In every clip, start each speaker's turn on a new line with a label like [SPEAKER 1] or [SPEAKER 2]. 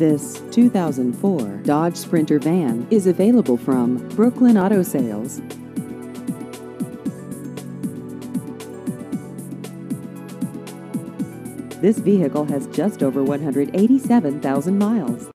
[SPEAKER 1] This 2004 Dodge Sprinter van is available from Brooklyn Auto Sales. This vehicle has just over 187,000 miles.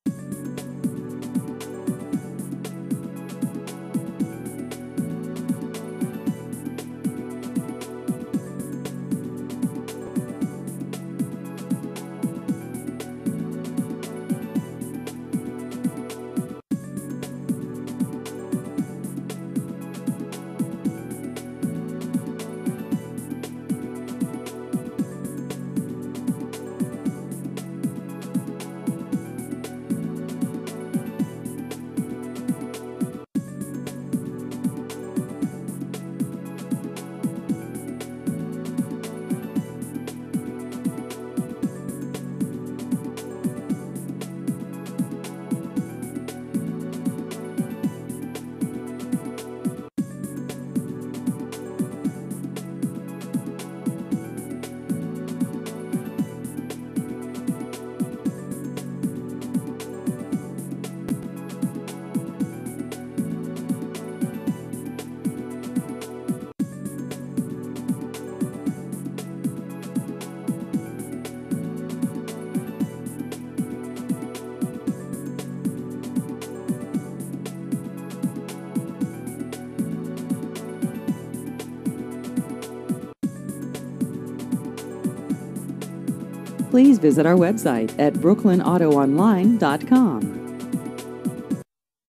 [SPEAKER 1] Please visit our website at brooklynautoonline.com.